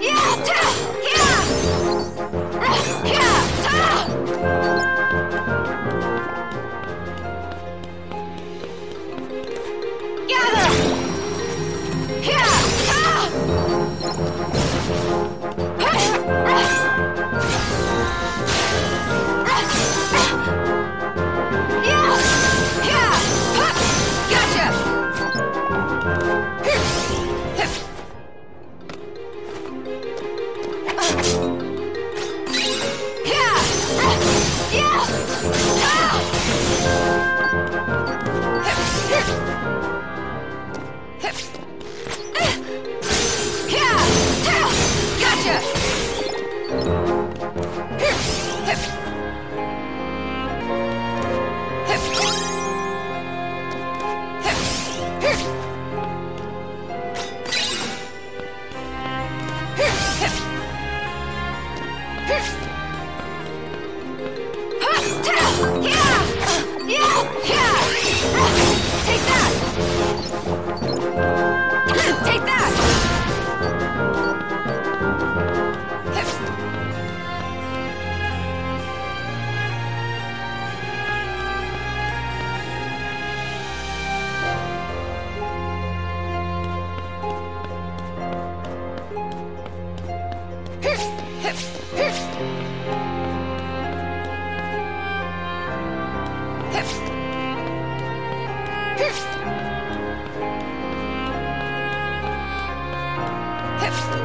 Yeah, Take that! Hmph!